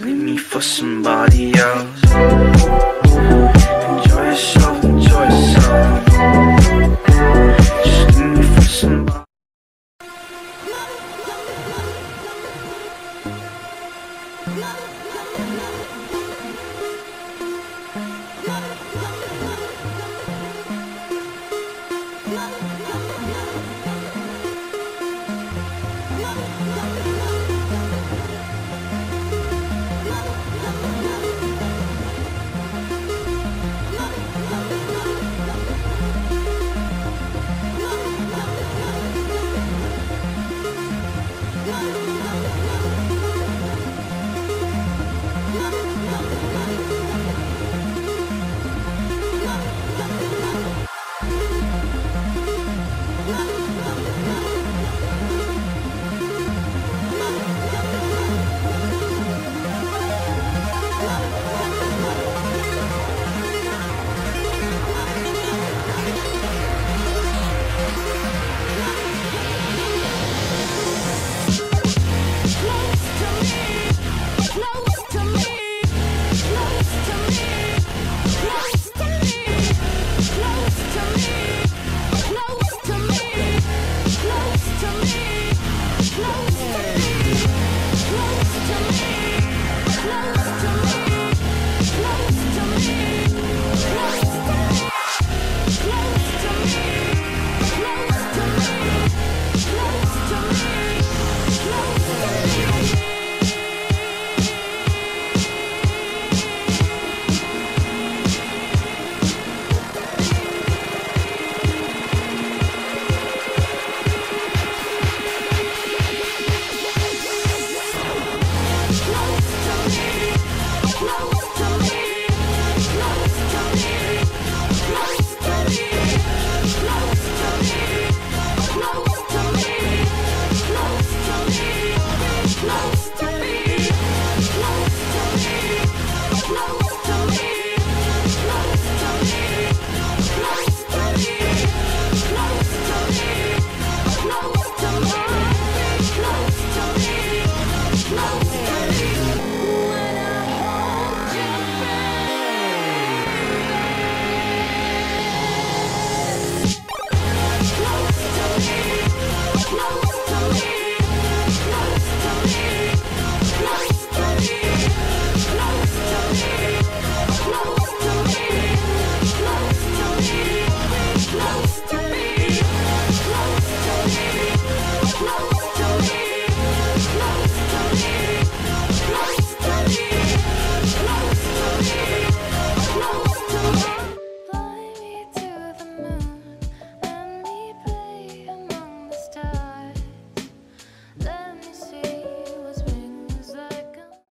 Leave me for somebody else. Close